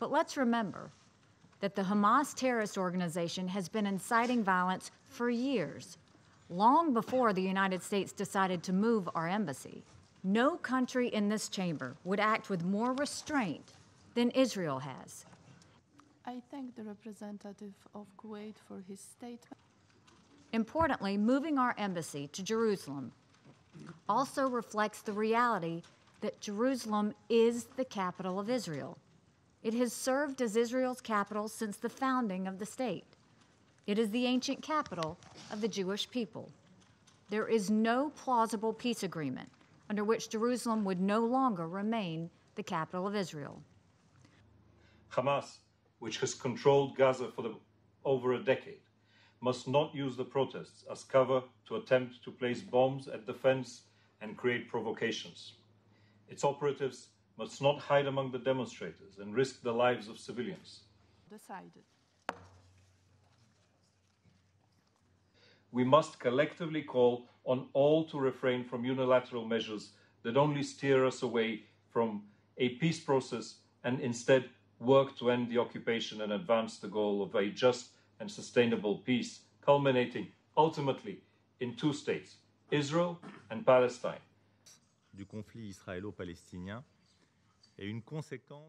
But let's remember that the Hamas terrorist organization has been inciting violence for years, long before the United States decided to move our embassy. No country in this chamber would act with more restraint than Israel has. I thank the representative of Kuwait for his statement. Importantly, moving our embassy to Jerusalem also reflects the reality that Jerusalem is the capital of Israel. It has served as Israel's capital since the founding of the state. It is the ancient capital of the Jewish people. There is no plausible peace agreement under which Jerusalem would no longer remain the capital of Israel. Hamas, which has controlled Gaza for the, over a decade, must not use the protests as cover to attempt to place bombs at the fence and create provocations. Its operatives must not hide among the demonstrators and risk the lives of civilians. Decided. We must collectively call on all to refrain from unilateral measures that only steer us away from a peace process and instead work to end the occupation and advance the goal of a just and sustainable peace, culminating ultimately in two states, Israel and Palestine. du conflit israélo-palestinien et une conséquence